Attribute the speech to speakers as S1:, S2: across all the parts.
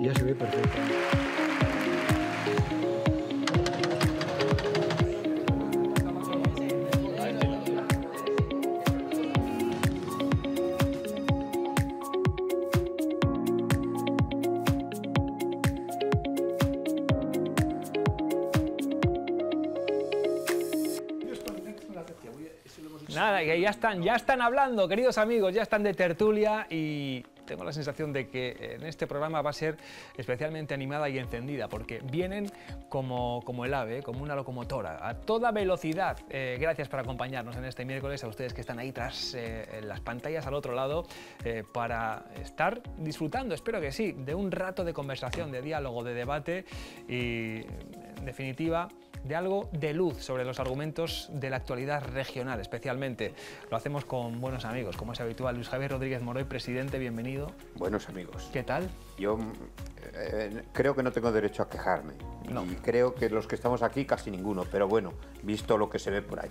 S1: Ya se ve perfecto.
S2: Nada, que ya están, ya están hablando, queridos amigos, ya están de tertulia y tengo la sensación de que en este programa va a ser especialmente animada y encendida, porque vienen como, como el ave, como una locomotora, a toda velocidad. Eh, gracias por acompañarnos en este miércoles, a ustedes que están ahí tras eh, las pantallas al otro lado, eh, para estar disfrutando, espero que sí, de un rato de conversación, de diálogo, de debate y, en definitiva, de algo de luz sobre los argumentos de la actualidad regional, especialmente. Lo hacemos con buenos amigos, como es habitual. Luis Javier Rodríguez Moroy, presidente, bienvenido.
S3: Buenos amigos.
S2: ¿Qué tal?
S3: Yo eh, creo que no tengo derecho a quejarme.
S2: No.
S3: Y creo que los que estamos aquí casi ninguno, pero bueno, visto lo que se ve por ahí.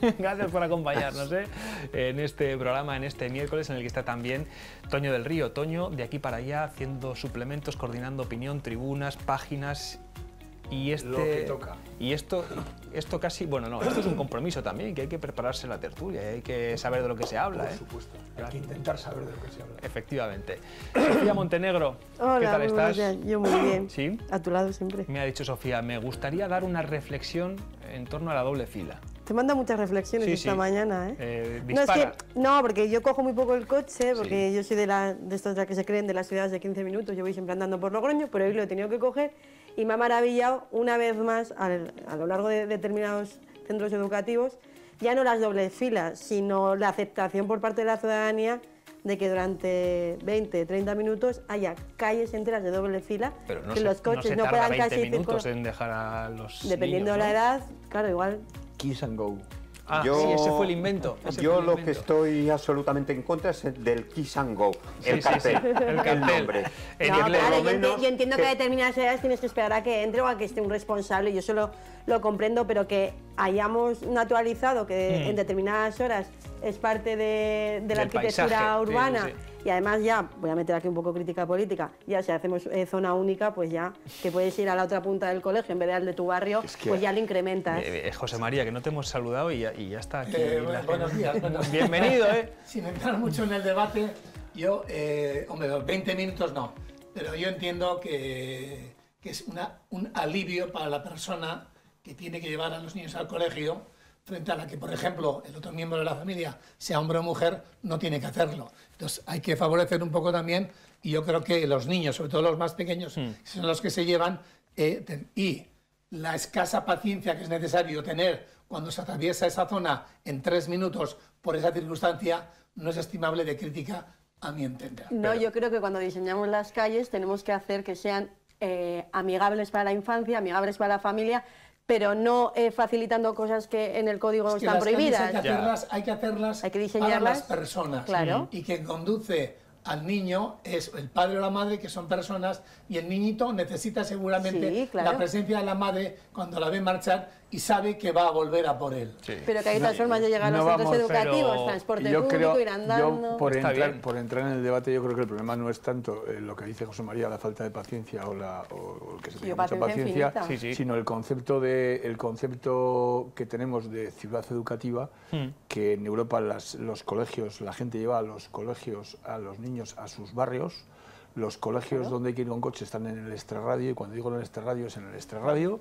S2: Gracias por acompañarnos ¿eh? en este programa, en este miércoles, en el que está también Toño del Río. Toño, de aquí para allá, haciendo suplementos, coordinando opinión, tribunas, páginas y este
S4: Lo que toca.
S2: y esto esto casi bueno no esto es un compromiso también que hay que prepararse la tertulia y hay que saber de lo que se habla
S4: Por
S2: ¿eh?
S4: supuesto. Hay que intentar saber de lo que se habla.
S2: efectivamente Sofía Montenegro
S5: Hola,
S2: qué tal
S5: muy
S2: estás
S5: días. Yo muy bien.
S2: sí
S5: A tu lado siempre.
S2: me ha dicho Sofía me gustaría dar una reflexión en torno a la doble fila
S5: Te manda muchas reflexiones
S2: Sí,
S5: esta
S2: sí.
S5: mañana, ¿eh?
S2: Eh,
S5: no, es que, no, porque yo cojo muy poco el coche, porque yo soy de, la, de estos de que se creen de las ciudades de 15 minutos, yo voy siempre andando por Logroño, pero hoy lo he tenido que coger y me ha maravillado una vez más al- a lo largo de determinados centros educativos, ya no las dobles filas, sino la aceptación por parte de la ciudadanía de que durante 20, 30 minutos haya calles enteras de doble fila,
S2: pero no
S5: que
S2: se,
S5: los coches
S2: no se
S5: no, puedan
S2: 20
S5: casi
S2: minutos
S5: circular.
S2: en dejar a los
S5: Dependiendo
S2: niños,
S5: de la
S2: ¿no?
S5: edad, claro, igual
S4: Kiss and go.
S2: ah
S3: Yo-
S2: sí ese fue el invento ese
S3: Yo
S2: el
S3: lo que estoy absolutamente en contra es el del Kiss and Go, el
S2: Sí, sí, sí,
S3: cartel,
S2: el cartel.
S3: nombre.
S2: En
S5: no,
S2: inglés,
S5: claro, yo, enti-
S3: menos
S5: yo entiendo que,
S3: que-
S5: a determinadas edades tienes que esperar a que entre o a que esté un responsable, yo eso lo, comprendo, pero que hayamos naturalizado que
S2: Mm.
S5: en determinadas horas es parte de, de la
S2: Del
S5: arquitectura
S2: paisaje, sí,
S5: urbana
S2: sí.
S5: Y además ya, voy a meter aquí un poco crítica política, ya si hacemos eh, zona única, pues ya que puedes ir a la otra punta del colegio en vez de al de tu barrio,
S4: Es que-
S5: pues ya le incrementas.
S2: Eh, eh, José María, que no te hemos saludado y ya, y ya está aquí.
S6: Eh,
S2: gente.
S6: buenos días, buenos días.
S2: Bienvenido, ¿eh?
S6: Sin entrar mucho en el debate, yo, eh, hombre, los 20 minutos no, pero yo entiendo que, que es una, un alivio para la persona que tiene que llevar a los niños al colegio, frente a la que, por ejemplo, el otro miembro de la familia, sea hombre o mujer, no tiene que hacerlo. Entonces hay que favorecer un poco también, y yo creo que los niños, sobre todo los más pequeños, que son los que se llevan, eh, ten- y la escasa paciencia que es necesario tener cuando se atraviesa esa zona en tres minutos por esa circunstancia no es estimable de crítica a mi entender.
S5: No, yo creo que cuando diseñamos las calles tenemos que hacer que sean eh, amigables para la infancia, amigables para la familia, pero no eh, facilitando cosas que en el código
S6: Es que
S5: están
S6: las
S5: prohibidas.
S6: Hay que, hacerlas, hay que hacerlas
S5: Hay que diseñarlas,
S6: las personas.
S5: claro.
S6: Y quien conduce al niño es el padre o la madre, que son personas, y el niñito necesita seguramente
S5: Sí, claro.
S6: la presencia de la madre cuando la ve marchar y sabe que va a volver a por él.
S5: Pero que hay otras formas de llegar a
S4: no
S5: los centros
S4: vamos,
S5: educativos, transporte
S4: yo
S5: público,
S4: creo,
S5: ir andando.
S4: yo por entrar, por entrar en el debate, yo creo que el problema no es tanto eh, lo que dice José María, la falta de paciencia o, la, o, o que se
S5: Sí,
S4: tenga mucha
S5: paciencia
S4: paciencia,
S5: infinita.
S2: Sí, sí.
S4: sino el concepto, de, el concepto que tenemos de ciudad educativa,
S2: Hmm.
S4: que en Europa las- los colegios, la gente lleva a los colegios, a los niños a sus barrios, los colegios donde hay que ir con coche están en el extrarradio, y cuando digo en el extrarradio es en el extrarradio,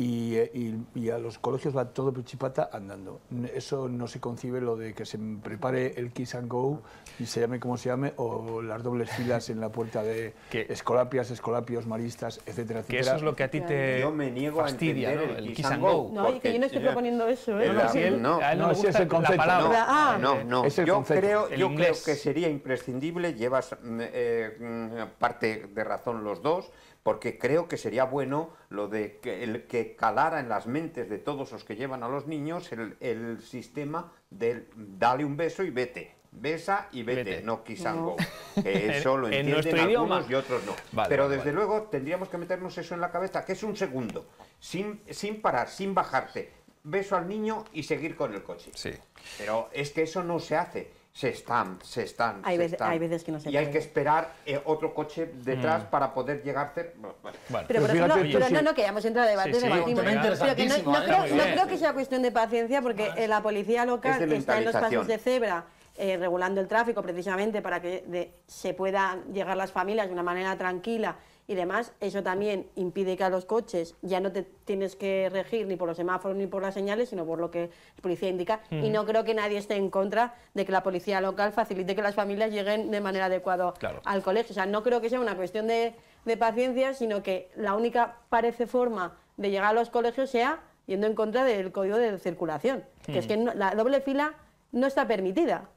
S4: y, eh, y- y a los colegios va todo pichipata andando. Eso no se concibe lo de que se prepare el Kiss and Go y se llame como se llame, o las dobles filas en la puerta de
S2: Que-
S4: escolapias, escolapios, maristas, etcétera,
S2: Que
S4: etcétera.
S2: eso es lo que a ti te
S3: Yo me niego a
S2: fastidia,
S3: entender
S2: ¿no?
S3: el
S2: El
S3: kiss and go.
S5: No, y que yo no estoy proponiendo eso, ¿eh?
S3: El-
S2: No, él-
S3: no,
S2: a él no,
S4: no,
S2: le
S4: ese es
S2: gusta
S4: el concepto.
S2: la palabra.
S3: No,
S5: Ah.
S3: no, no.
S4: Es el
S3: yo
S4: concepto.
S3: creo,
S2: El
S3: yo creo que sería imprescindible, llevas mm, eh, mm, parte de razón los dos, porque creo que sería bueno lo de que, el, que calara en las mentes de todos los que llevan a los niños el, el sistema del dale un beso y vete. Besa y vete,
S2: Vete.
S3: no kiss and go. Que eso lo
S2: En
S3: entienden
S2: nuestro
S3: algunos
S2: idioma.
S3: y otros no.
S2: Vale,
S3: Pero desde
S2: vale.
S3: luego tendríamos que meternos eso en la cabeza, que es un segundo, sin, sin parar, sin bajarte. Beso al niño y seguir con el coche.
S2: Sí.
S3: Pero es que eso no se hace. Se están, se están.
S5: Hay
S3: se
S5: veces-
S3: están.
S5: hay veces que no se
S3: Y hay que esperar eh, otro coche detrás
S2: Mm.
S3: para poder llegar cer- bueno, bueno.
S5: Pero,
S4: Pues
S5: por ejemplo,
S4: fíjate,
S5: pero
S4: sí.
S5: no, no, que ya hemos entrado a debate,
S2: Sí, sí,
S5: debatimos. Pero que no, no
S6: ¿eh?
S5: creo, no creo que sea cuestión de paciencia, porque eh, la policía local
S3: Es de
S5: está en los pasos de cebra eh, regulando el tráfico precisamente para que de- se puedan llegar las familias de una manera tranquila y demás. Eso también impide que a los coches ya no te tienes que regir ni por los semáforos ni por las señales, sino por lo que la policía indica. Y no creo que nadie esté en contra de que la policía local facilite que las familias lleguen de manera adecuada
S2: Claro.
S5: al colegio. O sea, no creo que sea una cuestión de, de paciencia, sino que la única, parece, forma de llegar a los colegios sea yendo en contra del código de circulación. Que es que no- la doble fila no está permitida.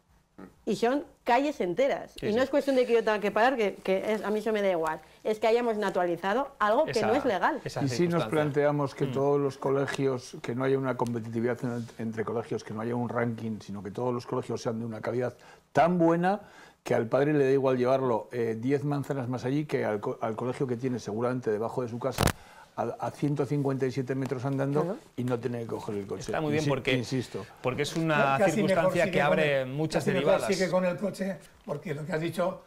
S5: Y son calles enteras.
S2: Sí,
S5: y
S2: sí.
S5: no es cuestión de que yo tenga que parar, que, que es- a mí eso me da igual. Es que hayamos naturalizado algo que
S2: esa-
S5: no es legal.
S4: Y si nos planteamos que todos los colegios, que no haya una competitividad en- entre colegios, que no haya un ranking, sino que todos los colegios sean de una calidad tan buena que al padre le da igual llevarlo eh, 10 manzanas más allí que al, co- al colegio que tiene seguramente debajo de su casa a, a 157 metros andando
S5: Claro.
S4: y no tener que coger el coche.
S2: Está muy bien porque,
S4: Insisto.
S2: porque es una
S6: Casi
S2: circunstancia que abre
S6: el-
S2: muchas
S6: casi mejor
S2: derivadas.
S6: sigue con el coche, porque lo que has dicho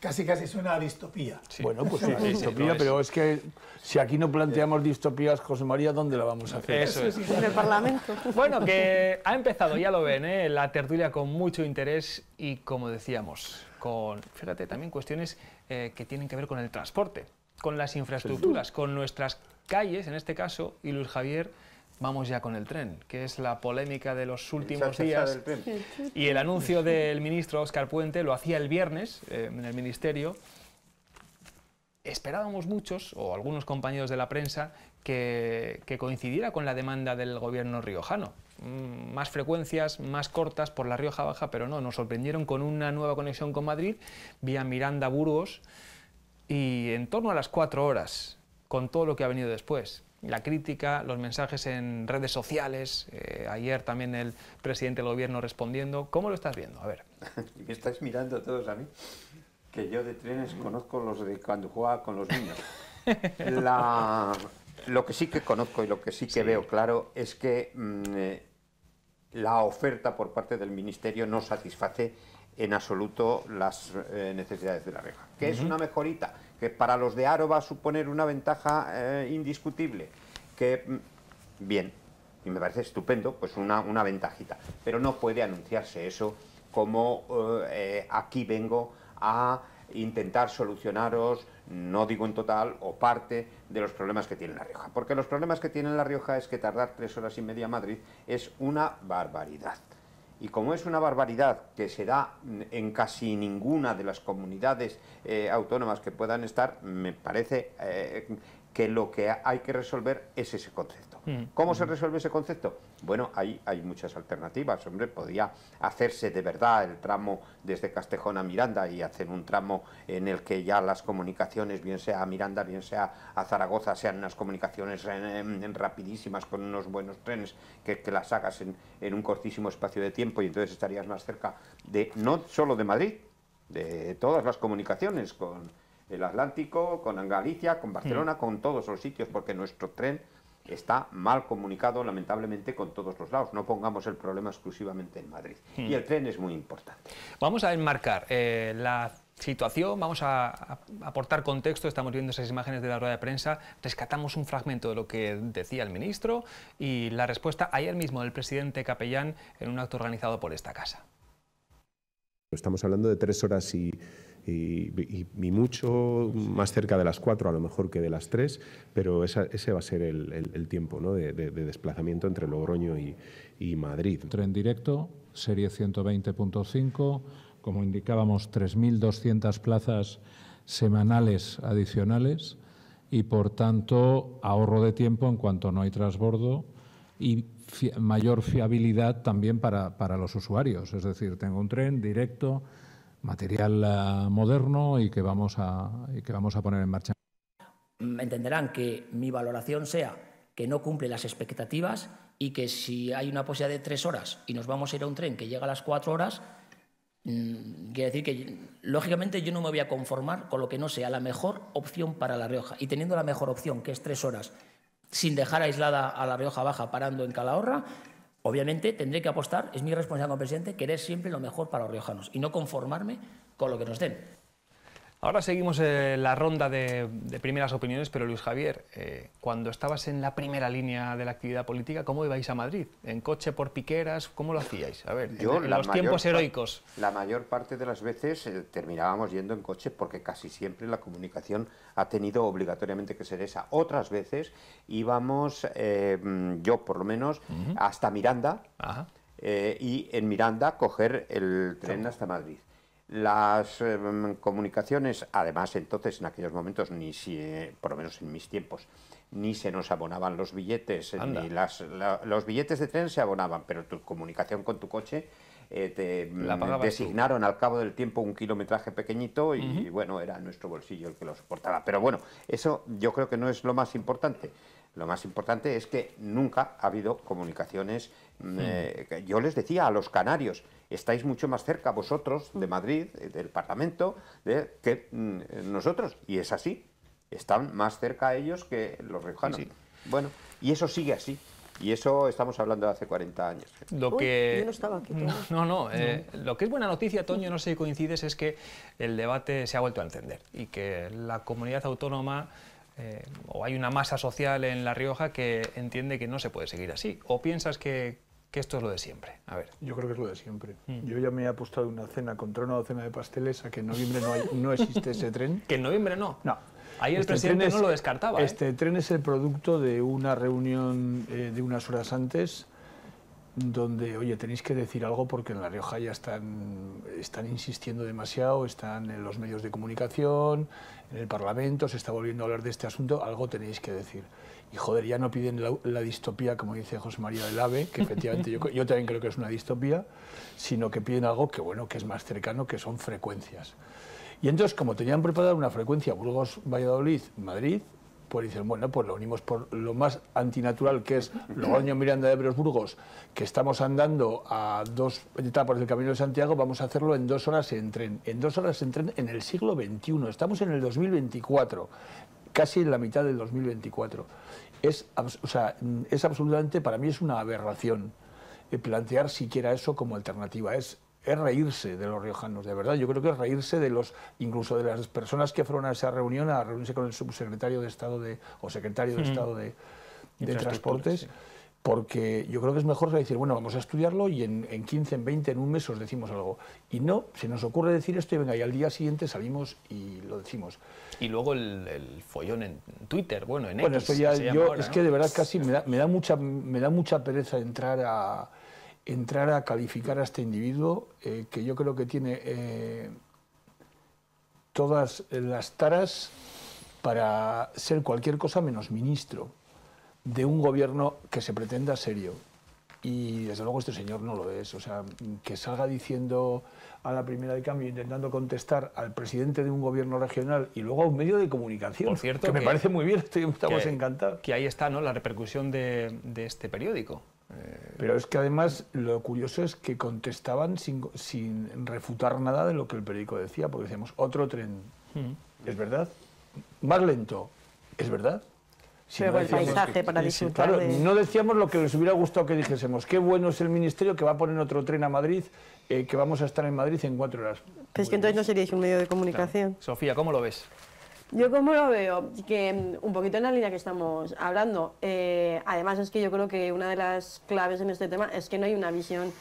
S6: casi casi suena a distopía.
S2: Sí.
S4: Bueno, pues una
S2: Sí, sí,
S4: distopía, pero es que si aquí no planteamos distopías, José María, ¿dónde la vamos a hacer?
S2: Eso es.
S5: En el Parlamento.
S2: Bueno, que ha empezado, ya lo ven, ¿eh? la tertulia con mucho interés y, como decíamos, con, fíjate, también cuestiones eh, que tienen que ver con el transporte, con las infraestructuras, con nuestras calles, en este caso, y Luis Javier, vamos ya con el tren, que es la polémica de los últimos
S3: Cha, cha, cha
S2: días.
S3: tren.
S2: Y el anuncio del ministro Óscar Puente lo hacía el viernes eh, en el ministerio. Esperábamos muchos, o algunos compañeros de la prensa, que, que coincidiera con la demanda del gobierno riojano. Mm, Más frecuencias, más cortas por la Rioja Baja, pero no, nos sorprendieron con una nueva conexión con Madrid vía Miranda-Burgos y en torno a las cuatro horas, con todo lo que ha venido después. La crítica, los mensajes en redes sociales, eh, ayer también el presidente del gobierno respondiendo. ¿Cómo lo estás viendo? A ver.
S3: Me estáis mirando todos a mí. Que yo de trenes conozco los de cuando jugaba con los niños. La- lo que sí que conozco y lo que sí que veo claro es que mm, eh, la oferta por parte del Ministerio no satisface en absoluto las eh, necesidades de la Rioja. Que es una mejorita, que para los de Aro va a suponer una ventaja eh, indiscutible, que mm, bien, y me parece estupendo, pues una, una ventajita, pero no puede anunciarse eso como eh, eh, aquí vengo a intentar solucionaros, no digo en total o parte de los problemas que tiene La Rioja. Porque los problemas que tiene La Rioja es que tardar tres horas y media a Madrid es una barbaridad. Y como es una barbaridad que se da en casi ninguna de las comunidades eh, autónomas que puedan estar, me parece eh, que lo que hay que resolver es ese concepto.
S2: Mm.
S3: ¿Cómo se resuelve ese concepto? Bueno, hay, hay muchas alternativas. Hombre, podría hacerse de verdad el tramo desde Castejón a Miranda y hacer un tramo en el que ya las comunicaciones, bien sea a Miranda, bien sea a Zaragoza, sean unas comunicaciones en- en- en rapidísimas con unos buenos trenes que, que las hagas en, en un cortísimo espacio de tiempo y entonces estarías más cerca de no solo de Madrid, de todas las comunicaciones con el Atlántico, con Galicia, con Barcelona, con todos los sitios, porque nuestro tren está mal comunicado lamentablemente con todos los lados. No pongamos el problema exclusivamente en Madrid. Y el tren es muy importante.
S2: Vamos a enmarcar eh, la situación, vamos a, a aportar contexto, estamos viendo esas imágenes de la rueda de prensa, rescatamos un fragmento de lo que decía el ministro y la respuesta ayer mismo del presidente Capellán en un acto organizado por esta casa.
S1: Estamos hablando de tres horas y, y- mucho más cerca de las cuatro, a lo mejor que de las tres, pero ese va a ser el, tiempo de, de- de desplazamiento entre Logroño y, y Madrid.
S7: Tren directo, serie 120.5, como indicábamos, 3.200 plazas semanales adicionales y, por tanto, ahorro de tiempo en cuanto no hay transbordo y mayor fiabilidad también para, para los usuarios. Es decir, tengo un tren directo, material eh, moderno y que, vamos a, que vamos a poner en marcha.
S8: Mm, entenderán que mi valoración sea que no cumple las expectativas y que si hay una posibilidad de tres horas y nos vamos a ir a un tren que llega a las cuatro horas, mm, quiere decir que, lógicamente, yo no me voy a conformar con lo que no sea la mejor opción para La Rioja. Y teniendo la mejor opción, que es tres horas, sin dejar aislada a La Rioja Baja parando en Calahorra, Obviamente tendré que apostar, es mi responsabilidad como presidente, querer siempre lo mejor para los riojanos y no conformarme con lo que nos den.
S2: Ahora seguimos eh, la ronda de, primeras opiniones, pero Luis Javier, eh, cuando estabas en la primera línea de la actividad política, ¿cómo ibais a Madrid? ¿En coche por piqueras? ¿Cómo lo hacíais? A ver, en, los tiempos heroicos.
S3: La mayor parte de las veces eh, terminábamos yendo en coche porque casi siempre la comunicación ha tenido obligatoriamente que ser esa. Otras veces íbamos, yo por lo menos, hasta Miranda y en Miranda coger el tren hasta Madrid. Las em, comunicaciones, además entonces en aquellos momentos, ni si, eh, por lo menos en mis tiempos, ni se nos abonaban los billetes, ni las, los billetes de tren se abonaban, pero tu comunicación con tu coche eh, te mm, designaron al cabo del tiempo un kilometraje pequeñito y, bueno, era nuestro bolsillo el que lo soportaba. Pero bueno, eso yo creo que no es lo más importante. Lo más importante es que nunca ha habido comunicaciones. Mm, hmm. yo les decía a los canarios, estáis mucho más cerca vosotros de Madrid, del Parlamento, de, que mm, nosotros. Y es así. Están más cerca ellos que los riojanos. Bueno, y eso sigue así. Y eso estamos hablando de hace 40 años.
S2: Lo que...
S5: yo no estaba aquí.
S2: No, no. Eh, lo que es buena noticia, Toño, no sé si coincides, es que el debate se ha vuelto a encender y que la comunidad autónoma eh, o hay una masa social en La Rioja que entiende que no se puede seguir así. ¿O piensas que, que esto es lo de siempre. A ver.
S4: Yo creo que es lo de siempre. Mm. Yo ya me he apostado una cena contra una docena de pasteles a que en noviembre no, hay, no existe ese tren.
S2: ¿Que en noviembre no?
S4: No.
S2: Ahí el este presidente no lo descartaba.
S4: ¿eh? Este tren es el producto de una reunión eh, de unas horas antes donde, oye, tenéis que decir algo porque en La Rioja ya están, están insistiendo demasiado, están en los medios de comunicación, en el Parlamento, se está volviendo a hablar de este asunto, algo tenéis que decir. Y joder, ya no piden la, distopía, como dice José María del AVE, que efectivamente yo, yo, también creo que es una distopía, sino que piden algo que, bueno, que es más cercano, que son frecuencias. Y entonces, como tenían preparada una frecuencia Burgos-Valladolid-Madrid, pues dicen, bueno, pues lo unimos por lo más antinatural que es Logroño, Miranda de Ebros, Burgos, que estamos andando a dos etapas del Camino de Santiago, vamos a hacerlo en dos horas en tren. En dos horas en tren en el siglo XXI, estamos en el 2024, casi en la mitad del 2024 es, o sea, es absolutamente, para mí es una aberración eh, plantear siquiera eso como alternativa. Es, es reírse de los riojanos, de verdad. Yo creo que es reírse de los, incluso de las personas que fueron a esa reunión, a reunirse con el subsecretario de Estado de, o secretario de Estado de, de Transportes porque yo creo que es mejor decir, bueno, vamos a estudiarlo y en, en, 15, en 20, en un mes os decimos algo. Y no, se nos ocurre decir esto y venga, y al día siguiente salimos y lo decimos.
S2: Y luego el, follón en Twitter, bueno, en
S4: Bueno, esto ya, yo, es que de verdad casi me da, me da, mucha, me da mucha pereza entrar a, entrar a calificar a este individuo, eh, que yo creo que tiene eh, todas las taras para ser cualquier cosa menos ministro de un gobierno que se pretenda serio. Y desde luego este señor no lo es. O sea, que salga diciendo a la primera de cambio, intentando contestar al presidente de un gobierno regional y luego a un medio de comunicación.
S2: Por cierto,
S4: que, me parece muy bien, estamos encantados.
S2: Que ahí está ¿no? la repercusión de, este periódico.
S4: Pero es que además lo curioso es que contestaban sin, sin, refutar nada de lo que el periódico decía, porque decíamos, otro tren. Mm. ¿Es verdad? Más lento. ¿Es verdad?
S5: el paisaje para disfrutar.
S4: Claro, no decíamos lo que les hubiera gustado que dijésemos. Qué bueno es el ministerio que va a poner otro tren a Madrid, eh, que vamos a estar en Madrid en cuatro horas.
S5: Pero es que entonces no seríais un medio de comunicación.
S2: Sofía, ¿cómo lo ves?
S5: Yo como lo veo, que un poquito en la línea que estamos hablando, eh, además es que yo creo que una de las claves en este tema es que no hay una visión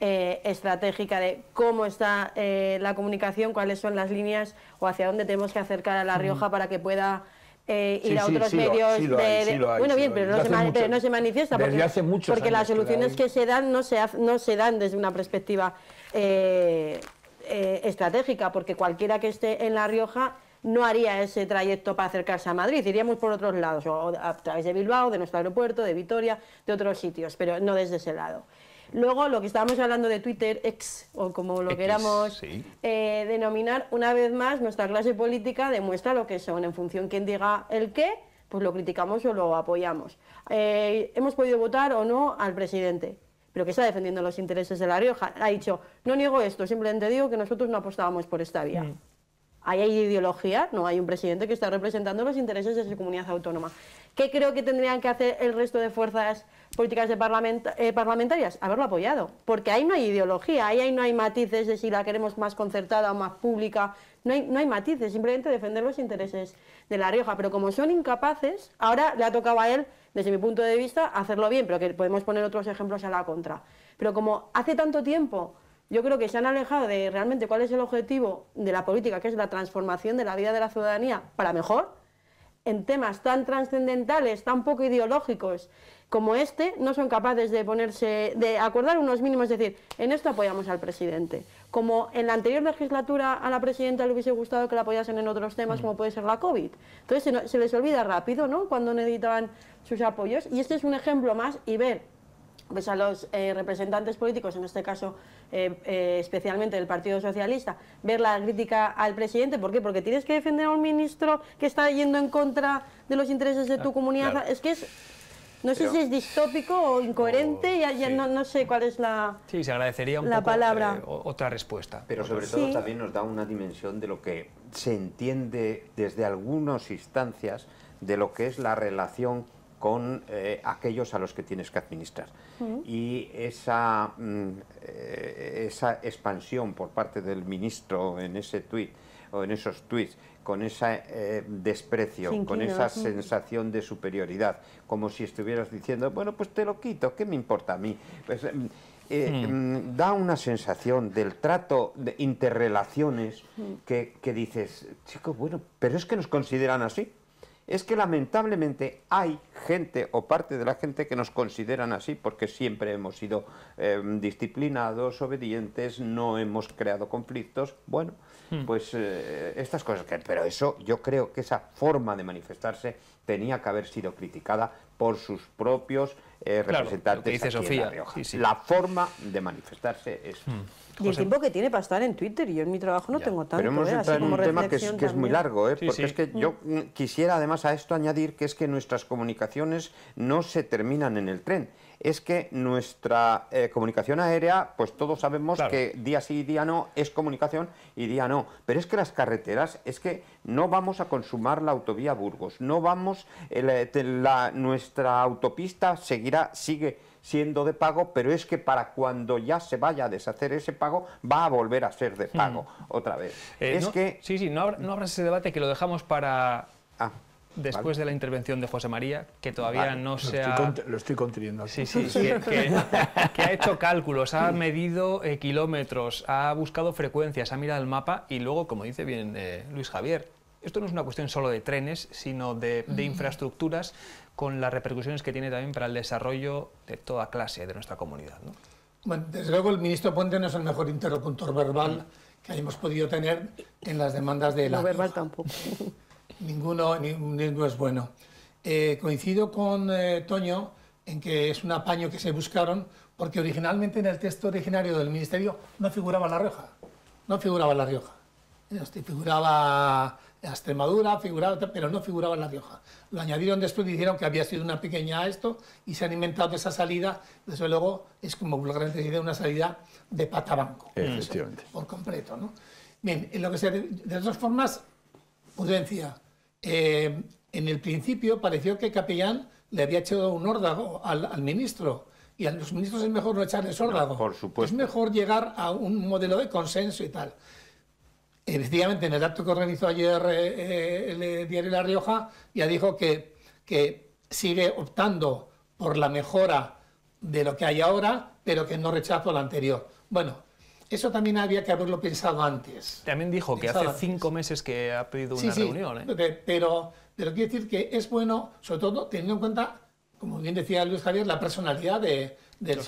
S5: eh, estratégica de cómo está la comunicación, cuáles son las líneas o hacia dónde tenemos que acercar a La Rioja para que pueda eh, ir a otros medios de, bueno bien pero no, se no, se manifiesta
S4: porque, hace
S5: porque las soluciones que, se dan no se, no se dan desde una perspectiva eh, eh, estratégica porque cualquiera que esté en La Rioja no haría ese trayecto para acercarse a Madrid, iríamos por otros lados, o a través de Bilbao, de nuestro aeropuerto, de Vitoria, de otros sitios, pero no desde ese lado. Luego, lo que estábamos hablando de Twitter, ex, o como lo queramos eh, denominar, una vez más, nuestra clase política demuestra lo que son. En función quien diga el qué, pues lo criticamos o lo apoyamos. Eh, hemos podido votar o no al presidente, pero que está defendiendo los intereses de La Rioja. Ha dicho, no niego esto, simplemente digo que nosotros no apostábamos por esta vía. Mm. Ahí hay ideología, no hay un presidente que está representando los intereses de su comunidad autónoma. ¿Qué creo que tendrían que hacer el resto de fuerzas políticas eh, parlamentarias? Haberlo apoyado, porque ahí no hay ideología, ahí, no hay matices de si la queremos más concertada o más pública, no hay, no hay matices, simplemente defender los intereses de La Rioja. Pero como son incapaces, ahora le ha tocado a él, desde mi punto de vista, hacerlo bien, pero que podemos poner otros ejemplos a la contra. Pero como hace tanto tiempo yo creo que se han alejado de realmente cuál es el objetivo de la política, que es la transformación de la vida de la ciudadanía para mejor, en temas tan trascendentales, tan poco ideológicos como este, no son capaces de ponerse, de acordar unos mínimos, es decir, en esto apoyamos al presidente. Como en la anterior legislatura a la presidenta le hubiese gustado que la apoyasen en otros temas, como puede ser la COVID. Entonces se, les olvida rápido, ¿no? Cuando necesitaban sus apoyos. Y este es un ejemplo más y ver pues a los eh, representantes políticos, en este caso eh, eh, especialmente del Partido Socialista, ver la crítica al presidente. ¿Por qué? Porque tienes que defender a un ministro que está yendo en contra de los intereses de tu ah, comunidad. Es que es... No sé si es distópico o incoherente, ya, ya no, no, sé cuál es la
S2: Sí, se agradecería un
S5: la
S2: poco,
S5: palabra.
S2: otra respuesta.
S3: Pero sobre todo también nos da una dimensión de lo que se entiende desde algunas instancias de lo que es la relación con eh, aquellos a los que tienes que administrar. Y esa, mm, eh, esa expansión por parte del ministro en ese tuit o en esos tuits, con ese eh, desprecio, con esa sensación de superioridad, como si estuvieras diciendo, bueno, pues te lo quito, ¿qué me importa a mí? Pues, mm, mm, da una sensación del trato de interrelaciones que, que dices, chico, bueno, pero es que nos consideran así es que lamentablemente hay gente o parte de la gente que nos consideran así porque siempre hemos sido em, disciplinados, obedientes, no hemos creado conflictos. Bueno, hmm. pues eh, estas cosas que... Pero eso, yo creo que esa forma de manifestarse tenía que haber sido criticada por sus propios eh, representantes
S2: dice Sofía.
S3: La forma de manifestarse es... Hmm.
S5: Y el tiempo que tiene para estar en Twitter, y yo en mi trabajo no tengo tanto.
S3: Pero hemos ¿eh? entrado en un tema que es, muy largo, ¿eh? porque es que yo quisiera además a esto añadir que es que nuestras comunicaciones no se terminan en el tren. Es que nuestra eh, comunicación aérea, pues todos sabemos que día sí y día no es comunicación y día no. Pero es que las carreteras, es que no vamos a consumar la autovía Burgos, no vamos, eh, la, nuestra autopista seguirá, sigue siendo de pago, pero es que para cuando ya se vaya a deshacer ese pago, va a volver a ser de pago hmm. otra vez.
S2: Eh, es que... Sí, sí, no, habrá, ese debate que lo dejamos para... Ah, después de la intervención de José María, que todavía no se ha...
S4: lo estoy conteniendo.
S2: Sí, sí, que, ha hecho cálculos, ha medido eh, kilómetros, ha buscado frecuencias, ha mirado el mapa y luego, como dice bien eh, Luis Javier, esto no es una cuestión solo de trenes, sino de, de infraestructuras con las repercusiones que tiene también para el desarrollo de toda clase de nuestra comunidad. ¿no?
S6: Bueno, desde luego el ministro Puente no es el mejor interlocutor verbal que hayamos podido tener en las demandas de la...
S5: No verbal tampoco.
S6: Ninguno, ninguno es bueno. Eh, coincido con eh, Toño en que es un apaño que se buscaron porque originalmente en el texto originario del ministerio no figuraba La Rioja. No figuraba La Rioja. Figuraba Extremadura, figuraba, pero no figuraba La Rioja. Lo añadieron después, dijeron que había sido una pequeña esto y se han inventado esa salida. Desde luego es como vulgarmente dice una salida de patabanco.
S4: Efectivamente.
S6: Por completo. ¿no? Bien, en lo que se, de todas formas, prudencia. Eh, en el principio pareció que Capellán le había echado un órdago al, ministro. Y a los ministros es mejor no echarles órdago.
S3: por supuesto.
S6: Es mejor llegar a un modelo de consenso y tal. Efectivamente, en el acto que organizó ayer eh, eh, el diario La Rioja, ya dijo que, que sigue optando por la mejora de lo que hay ahora, pero que no rechaza lo anterior. Bueno, eso también había que haberlo pensado antes.
S2: También dijo que hace cinco meses que ha pedido una reunión.
S6: Pero, pero quiero decir que es bueno, sobre todo teniendo en cuenta, como bien decía Luis Javier, la personalidad de, del,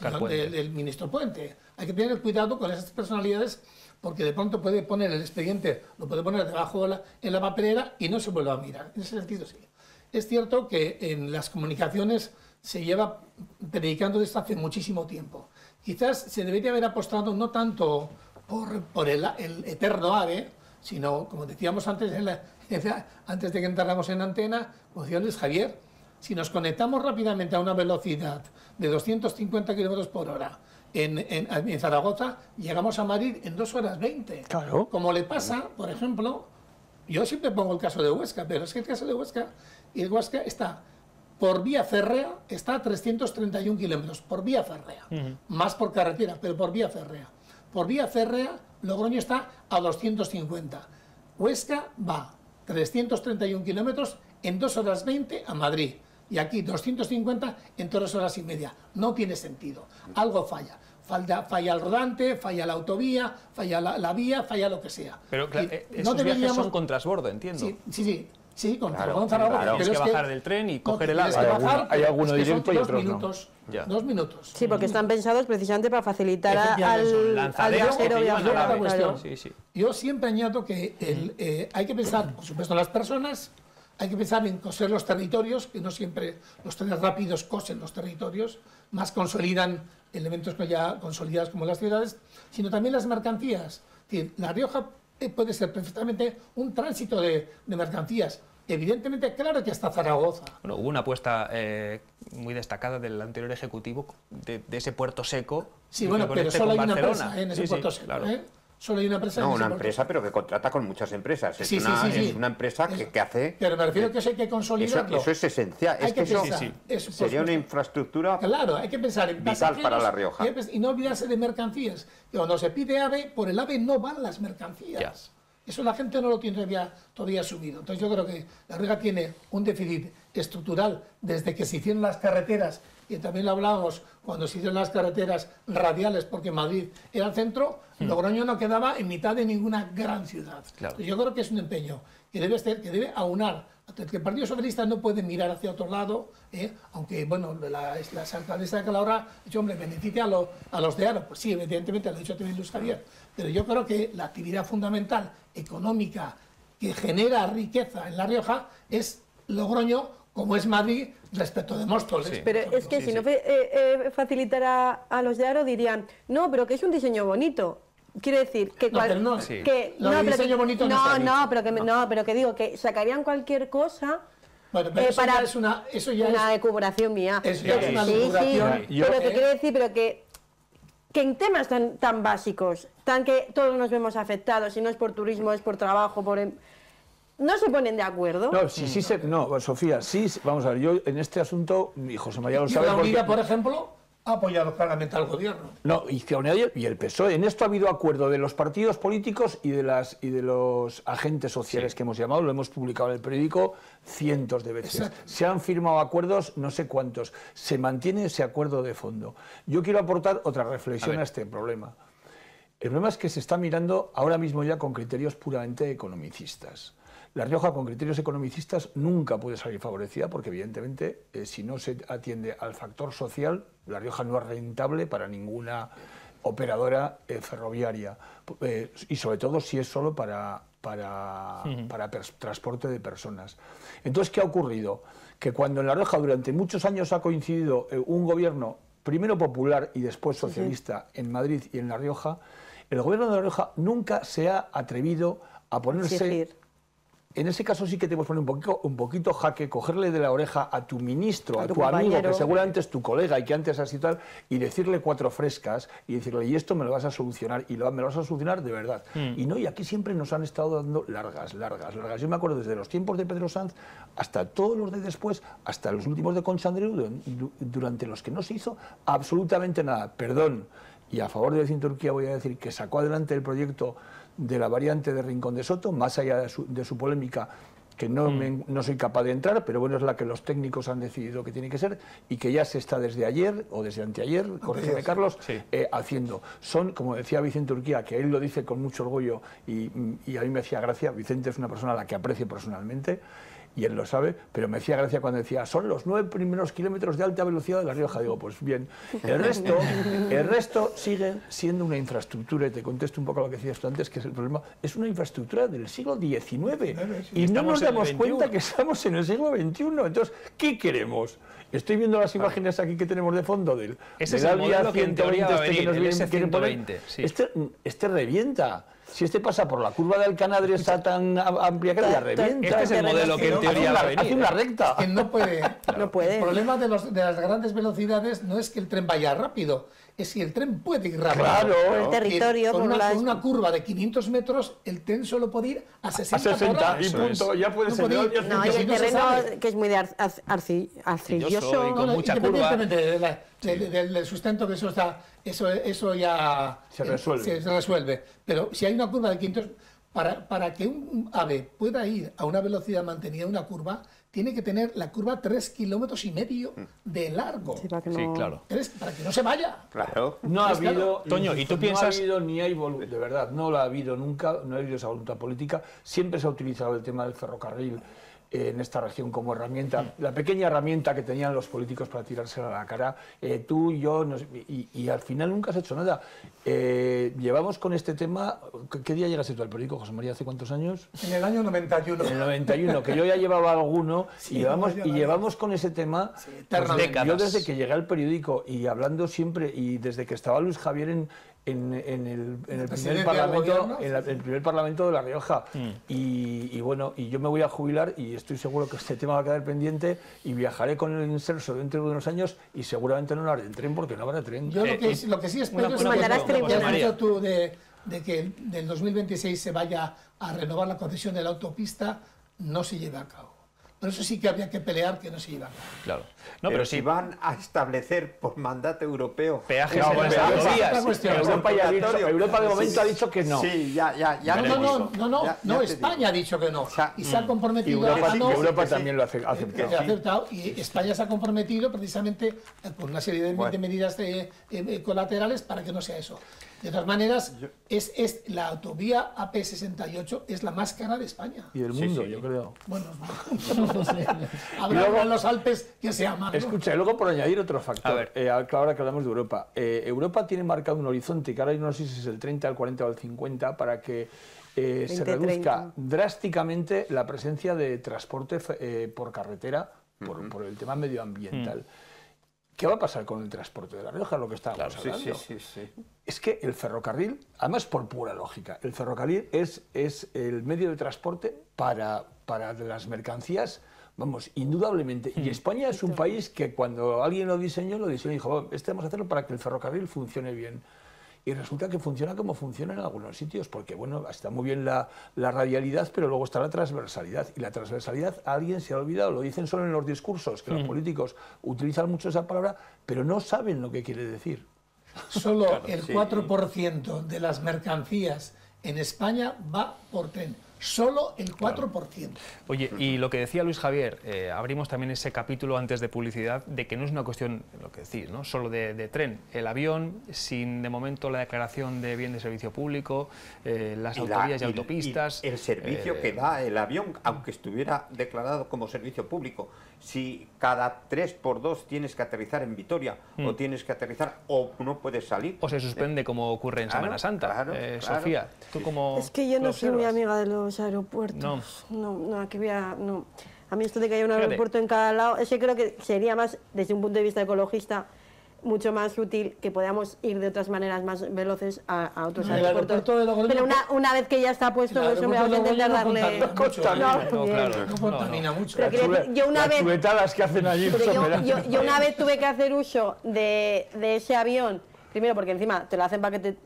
S6: del ministro Puente. Hay que tener cuidado con esas personalidades porque de pronto puede poner el expediente, lo puede poner debajo de la, en la papelera y no se vuelve a mirar. En ese sentido, sí. Es cierto que en las comunicaciones se lleva predicando esto hace muchísimo tiempo. Quizás se debería haber apostado no tanto por, por el, eterno AVE, sino, como decíamos antes, antes de que entráramos en antena, como decía Luis Javier, si nos conectamos rápidamente a una velocidad de 250 km por hora en, en, Zaragoza, llegamos a Madrid en 2 horas 20.
S4: Claro.
S6: Como le pasa, por ejemplo, yo siempre pongo el caso de Huesca, pero es que el caso de Huesca, y el Huesca está por vía férrea, está a 331 kilómetros, por vía férrea, más por carretera, pero por vía férrea. Por vía férrea, Logroño está a 250. Huesca va 331 kilómetros en 2 horas 20 a Madrid. Y aquí 250 en 3 horas y media. No tiene sentido. Algo falla. Falla, falla el rodante, falla la autovía, falla la, la vía, falla lo que sea.
S2: Pero claro,
S6: Y
S2: eh, esos viajes son con transbordo, entiendo.
S6: Sí, sí, sí. Sí, con
S3: Claro,
S6: Zaragoza,
S3: claro.
S2: Tienes
S6: es
S2: que bajar del tren y
S6: no,
S2: coger el
S6: que
S2: Hay
S6: bajar,
S4: alguno- hay alguno
S6: que
S4: directo y
S6: dos
S4: otros no.
S6: minutos,
S2: Ya.
S6: Dos minutos.
S5: Sí, porque están pensados precisamente para facilitar al,
S2: que
S5: viajero
S6: cuestión.
S5: claro.
S2: Sí, sí.
S6: Yo siempre añado que el, eh, hay que pensar, por supuesto, en las personas, hay que pensar en coser los territorios, que no siempre los trenes rápidos cosen los territorios, más consolidan elementos que ya consolidados como las ciudades, sino también las mercancías. La Rioja eh, puede ser perfectamente un tránsito de, de mercancías. Evidentemente, claro que hasta Zaragoza.
S2: Bueno, hubo una apuesta eh, muy destacada del anterior ejecutivo de, de ese puerto seco.
S6: Sí, bueno, pero
S2: conecte
S6: solo hay una empresa en ese
S2: Sí, sí,
S6: puerto seco,
S2: claro.
S6: ¿eh? Solo hay una empresa en
S3: No,
S6: ese
S3: una
S6: puerto
S3: empresa,
S6: seco.
S3: pero que contrata con muchas empresas. Es,
S6: Sí, sí,
S3: una,
S6: sí, sí.
S3: es una empresa que,
S6: Es-
S3: que hace...
S6: Pero me refiero que eso hay que consolidarlo.
S3: eso es esencial.
S6: Hay
S3: es que,
S6: que
S3: eso
S6: pensar,
S2: Sí, sí.
S6: eso, por
S3: sería una infraestructura...
S6: Claro, hay que pensar en
S3: Vital para La Rioja.
S6: Y, no olvidarse de mercancías. Cuando se pide AVE, por el AVE no van las mercancías.
S2: Ya.
S6: Eso la gente no lo tiene todavía, todavía subido. Entonces yo creo que La Rioja tiene un déficit estructural desde que se hicieron las carreteras, y también lo hablábamos cuando se hicieron las carreteras radiales, porque Madrid era el centro, Logroño no quedaba en mitad de ninguna gran ciudad.
S2: Claro.
S6: Yo creo que es un empeño que debe ser, que debe aunar. Que el Partido Socialista no puede mirar hacia otro lado, ¿eh? aunque bueno, la, la alcaldesa de Calahorra ha dicho, hombre, beneficia a, lo- a los de Aro. Pues sí, evidentemente, lo ha dicho también Luis Javier. Pero yo creo que la actividad fundamental económica que genera riqueza en La Rioja es Logroño, como es Madrid, respecto de Móstoles.
S5: Pero es que si no eh, eh, facilitara a los de Aro dirían, no, pero que es un diseño bonito. Quiere decir que,
S6: No,
S5: cual-
S6: pero no,
S2: Sí.
S5: que
S6: de
S5: pero
S6: diseño
S5: que-
S6: bonito no
S5: no, no, pero que me- no, pero que digo que sacarían cualquier cosa
S6: Bueno, pero
S5: eh,
S6: eso
S5: para
S6: ya es una... Eso ya
S5: una
S6: es,
S5: mía.
S6: Eso ya
S5: Pero-
S6: es una
S5: sí, sí.
S4: Yo-
S5: pero que quiere decir, pero que que en temas tan, tan básicos, tan que todos nos vemos afectados, si no es por turismo, es por trabajo, por... No se ponen de acuerdo.
S4: No, sí, sí, se- no, Sofía, sí, vamos a ver, yo en este asunto, y José María lo
S6: y
S4: sabe
S6: la
S4: porque-
S6: Unidad, por ejemplo, ha apoyado claramente al gobierno.
S4: No, Izquierda Unida y el PSOE. En esto ha habido acuerdo de los partidos políticos y de, las, y de los agentes sociales que hemos llamado, lo hemos publicado en el periódico cientos de veces.
S6: Exacto.
S4: Se han firmado acuerdos, no sé cuántos. Se mantiene ese acuerdo de fondo. Yo quiero aportar otra reflexión a, este problema. El problema es que se está mirando ahora mismo ya con criterios puramente economicistas. La Rioja con criterios economicistas nunca puede salir favorecida porque evidentemente eh, si no se atiende al factor social, La Rioja no es rentable para ninguna operadora eh, ferroviaria eh, y sobre todo si es solo para, para, para transporte de personas. Entonces, ¿qué ha ocurrido? Que cuando en La Rioja durante muchos años ha coincidido un gobierno primero popular y después socialista en Madrid y en La Rioja, el gobierno de La Rioja nunca se ha atrevido a ponerse
S5: Exigir.
S4: En ese caso sí que te puedes poner un poquito, un poquito jaque, cogerle de la oreja a tu ministro,
S5: A
S4: a,
S5: tu
S4: amigo, que seguramente es tu colega y que antes has sido tal, y decirle cuatro frescas y decirle, y esto me lo vas a solucionar, y lo, me lo vas a solucionar de verdad. Y no, y aquí siempre nos han estado dando largas, largas, largas. Yo me acuerdo desde los tiempos de Pedro Sanz hasta todos los de después, hasta los últimos de Concha Andreu, du- durante los que no se hizo absolutamente nada. Perdón, y a favor de Vecino Turquía voy a decir que sacó adelante el proyecto de la variante de Rincón de Soto, más allá de su, de su polémica, que no, me- no soy capaz de entrar, pero bueno, es la que los técnicos han decidido que tiene que ser y que ya se está desde ayer o desde anteayer, corrígeme Carlos,
S2: Sí.
S4: eh, haciendo. Son, como decía Vicente Urquía, que él lo dice con mucho orgullo y, y a mí me hacía gracia, Vicente es una persona a la que aprecio personalmente, y él lo sabe, pero me hacía gracia cuando decía, son los nueve primeros kilómetros de alta velocidad de La Rioja. Digo, pues bien, el resto, el resto sigue siendo una infraestructura, y te contesto un poco lo que decías tú antes, que es el problema, es una infraestructura del siglo XIX, y no nos damos
S2: 21.
S4: cuenta que estamos en el siglo XXI. Entonces, ¿qué queremos? Estoy viendo las imágenes aquí que tenemos de fondo del,
S2: Ese
S4: del
S2: es el modelo que en teoría va a
S4: este nos
S2: el
S4: vienen-.
S2: S120, sí.
S4: Este, este revienta. Si este pasa por la curva de Alcanadri está tan amplia que la revienta.
S2: Este es el modelo que en
S4: Hace
S2: teoría
S4: una-
S2: va a venir.
S4: Hace una recta.
S6: que no puede.
S5: No puede.
S6: El problema de, los- de las grandes velocidades no es que el tren vaya rápido, es que el tren puede ir rápido.
S4: Claro. Por el
S5: territorio,
S6: Con
S5: por
S6: una,
S5: las-
S6: con una curva de 500 metros, el tren solo puede ir a 60,
S4: A 60
S6: por hora.
S4: y punto,
S2: es.
S4: ya puede
S6: No
S4: ser.
S6: puede
S4: ya-
S5: No, y el
S6: no
S5: terreno
S6: sabe.
S5: que es muy de ar- ar- arci- arcilloso.
S2: y con
S6: No, no,
S2: mucha curva.
S6: independientemente de la- de- de- del, del sustento que eso está, eso, eso ya
S4: Se resuelve.
S6: se, se resuelve. Pero si hay una curva de 500, para, para que un ave pueda ir a una velocidad mantenida en una curva, tiene que tener la curva 3 kilómetros y medio de largo.
S5: Sí, para que
S2: Sí,
S5: no-
S2: claro.
S6: Tres, para que no se vaya.
S3: Claro.
S4: No ha
S6: Pues claro.
S4: habido,
S2: Toño, ¿y tú
S4: no
S2: piensas-
S4: ha habido ni hay volu- de verdad, no lo ha habido nunca, no ha habido esa voluntad política. Siempre se ha utilizado el tema del ferrocarril en esta región como herramienta, la pequeña herramienta que tenían los políticos para tirársela a la cara. Eh, tú, yo, y, y al final nunca has hecho nada. Eh, llevamos con este tema, ¿qué- ¿qué día llegaste tú al periódico, José María? ¿Hace cuántos años?
S6: En el año 91.
S4: En el 91, que yo ya llevaba alguno,
S6: Sí,
S4: y, llevamos, y llevamos con ese tema pues,
S6: eternamente.
S4: de- yo desde que llegué al periódico y hablando siempre, y desde que estaba Luis Javier en, en, en el, en el primer parlamento, en la- el primer parlamento de La Rioja.
S2: Mm.
S4: Y, y bueno, y yo me voy a jubilar y estoy seguro que este tema va a quedar pendiente y viajaré con el inserso dentro de unos años y seguramente no lo haré en tren porque no habrá tren.
S6: Yo
S2: Eh,
S6: lo, que, lo que sí espero
S2: una-
S6: es
S2: una
S6: que tú de, de que el- del 2026 se vaya a renovar la concesión de la autopista, no se lleve a cabo. Por eso sí que habría que pelear que no se cabo.
S2: Claro. No,
S3: pero,
S2: pero
S3: si
S2: sí,
S3: van a establecer por mandato europeo
S2: peajes
S4: No,
S2: en
S4: bueno,
S2: las autovías.
S6: cuestión.
S4: Europa, ya ha dicho-
S3: Obligatorio.
S4: Europa de momento
S3: Sí,
S4: ha dicho que no.
S3: Sí, ya, ya, ya.
S6: No, no, no, no, no,
S3: Ya-
S6: no, España
S3: digo.
S6: ha dicho que no.
S3: O sea,
S6: y se ha
S4: Y
S6: comprometido
S4: Europa,
S6: a
S4: y
S6: no,
S4: Europa también lo ha aceptado.
S6: se ha aceptado y España se ha comprometido precisamente eh, con una serie de,
S3: Bueno.
S6: de medidas de- eh, eh, colaterales para que no sea eso. De todas maneras, es, es la autovía AP68 es la más cara de España.
S4: Y del mundo,
S3: sí.
S4: yo creo.
S6: Bueno, no lo sé. Habrá
S4: luego-
S6: en los Alpes que se aman. ¿no?
S4: Escucha, y luego por añadir otro
S2: A
S4: factor,
S2: ver.
S4: eh, ahora que hablamos de Europa. Eh, Europa tiene marcado un horizonte, que ahora yo no sé si es el 30, el 40 o el 50, para que eh, se
S5: 20,
S4: reduzca
S5: 30.
S4: drásticamente la presencia de transporte eh, por carretera por, por el tema medioambiental. ¿Qué va a pasar con el transporte de La Rioja? Lo que estábamos hablando.
S3: sí, sí, sí.
S4: Es que el ferrocarril, además por pura lógica, el ferrocarril es, es el medio de transporte para, para las mercancías, vamos, indudablemente. Y España es un país que cuando alguien lo diseñó, lo diseñó y dijo, "Oh, este vamos a hacerlo para que el ferrocarril funcione bien. Y resulta que funciona como funciona en algunos sitios, porque bueno, está muy bien la, la radialidad, pero luego está la transversalidad. Y la transversalidad, a alguien se ha olvidado, lo dicen solo en los discursos, que los políticos utilizan mucho esa palabra, pero no saben lo que quiere decir.
S6: Solo el 4% de las mercancías en España va por tren. Solo el 4%.
S2: Oye, y lo que decía Luis Javier, eh, abrimos también ese capítulo antes de publicidad, de que no es una cuestión, lo que decís, ¿no? solo de, de tren. El avión, sin de momento la declaración de bien de servicio público, eh, las
S3: Y la-
S2: autovías y,
S3: y-
S2: autopistas.
S3: y el servicio
S2: eh,
S3: que da el avión, aunque estuviera declarado como servicio público, si cada 3 por 2 tienes que aterrizar en Vitoria o tienes que aterrizar o no puedes salir.
S2: Mm. O se suspende como ocurre en
S3: Claro,
S2: Semana Santa.
S3: claro,
S2: Eh,
S3: claro.
S2: Sofía, ¿tú cómo
S5: Es que yo no soy muy amiga de los aeropuertos.
S2: No.
S5: No, no, aquí voy a. No. A mí esto de que haya un
S2: Fíjate.
S5: aeropuerto en cada lado, es que creo que sería más, desde un punto de vista ecologista, mucho más útil que podamos ir de otras maneras más veloces a, a otros
S6: No,
S5: aeropuertos.
S6: aeropuerto de Logroño
S5: Pero una, una vez que ya está puesto,
S6: El
S5: pues, hombre, vamos a intentar darle.
S6: no contamina mucho.
S5: No,
S2: claro.
S6: No contamina mucho.
S5: Pero yo una
S4: Las
S5: vez.
S4: chuletadas que hacen allí
S5: Pero
S4: son
S5: yo,
S4: verás.
S5: yo- yo una vez tuve que hacer uso de, de ese avión, primero porque encima te lo hacen para que te,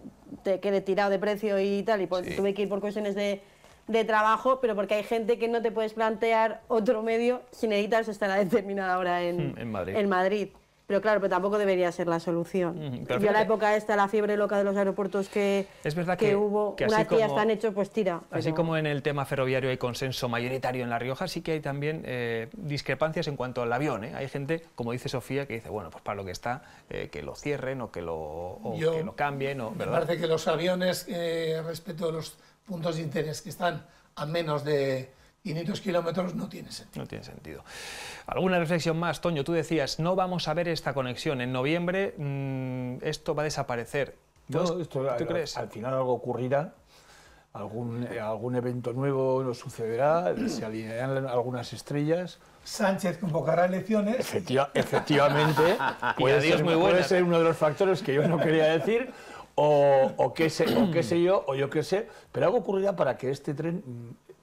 S5: te quede tirado de precio y tal, y pues
S2: Sí.
S5: tuve que ir por cuestiones de, de trabajo, pero porque hay gente que no te puedes plantear otro medio si necesitas estar a determinada hora en,
S2: Mm, en Madrid.
S5: en Madrid. Pero claro, pero tampoco debería ser la solución.
S2: Pero
S5: Yo en la época esta, la fiebre loca de los aeropuertos que,
S2: Es verdad que-
S5: hubo,
S2: que
S5: una
S2: así
S5: vez que ya
S2: como-
S5: están hechos, pues tira.
S2: Así
S5: pero-
S2: como en el tema ferroviario hay consenso mayoritario en La Rioja, sí que hay también eh, discrepancias en cuanto al avión. ¿eh? Hay gente, como dice Sofía, que dice, bueno, pues para lo que está, eh, que lo cierren o que lo, o
S6: Yo-
S2: que lo cambien, o,
S6: Me parece que los aviones, eh, respecto a los puntos de interés que están a menos de 500 kilómetros, no tiene sentido.
S2: No tiene sentido. ¿Alguna reflexión más, Toño? Tú decías, no vamos a ver esta conexión. En noviembre mm, esto va a desaparecer.
S4: No,
S2: ¿Tú,
S4: esto,
S2: ¿tú
S4: al,
S2: crees?
S4: al final algo ocurrirá, algún, algún evento nuevo nos sucederá, se alinearán algunas estrellas.
S6: Sánchez convocará elecciones.
S4: Efectiva- efectivamente, puede, ser,
S2: muy
S4: puede
S2: buenas.
S4: ser uno de los factores que yo no quería decir. o, o qué sé, o qué sé yo, o yo qué sé, pero algo ocurrirá para que este tren,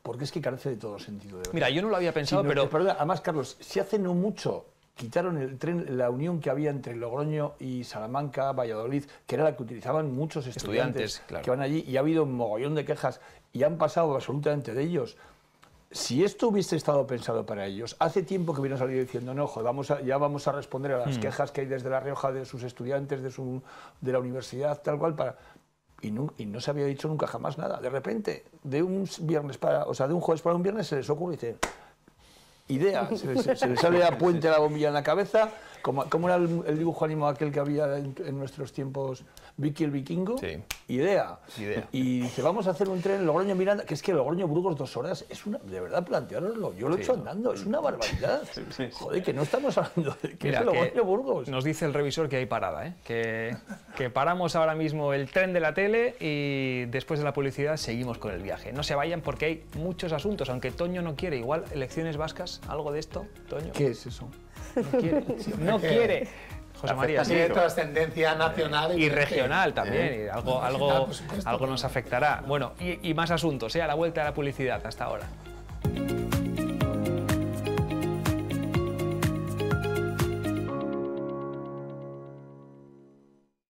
S4: porque es que carece de todo sentido. De verdad.
S2: Mira, yo no lo había pensado,
S4: no,
S2: pero...
S4: eh, perdona, además, Carlos, si hace no mucho quitaron el tren, la unión que había entre Logroño y Salamanca, Valladolid, que era la que utilizaban muchos estudiantes,
S2: Estudiantes, claro.
S4: que van allí, y ha habido un mogollón de quejas, y han pasado absolutamente de ellos. Si esto hubiese estado pensado para ellos, hace tiempo que hubieran salido diciendo, no, joder, vamos a- ya vamos a responder a las
S2: Hmm.
S4: quejas que hay desde La Rioja de sus estudiantes, de, su, de la universidad, tal cual, para... Y no, y no se había dicho nunca jamás nada. De repente, de un viernes para, o sea, de un jueves para un viernes se les ocurre y dicen, idea, se les, se les sale a puente la bombilla en la cabeza, como, como era el, el dibujo animado aquel que había en, en nuestros tiempos, Vicky el vikingo,
S2: Sí.
S4: idea.
S2: Idea.
S4: Y dice, vamos a hacer un tren Logroño Miranda, que es que Logroño Burgos dos horas, es una, de verdad planteároslo, yo lo he hecho andando, es una barbaridad. Joder, que no estamos hablando de que
S2: Mira,
S4: es
S2: que
S4: Logroño Burgos.
S2: Nos dice el revisor que hay parada, ¿eh? que, que paramos ahora mismo el tren de la tele y después de la publicidad seguimos con el viaje. No se vayan porque hay muchos asuntos, aunque Toño no quiere. Igual, elecciones vascas, algo de esto, Toño.
S4: ¿Qué es eso?
S2: No quiere. No quiere. José María, sí.
S6: Trascendencia nacional
S2: Y regional también, y algo, algo, algo nos afectará. Bueno, y, y más asuntos, ¿eh? a la vuelta de la publicidad hasta ahora.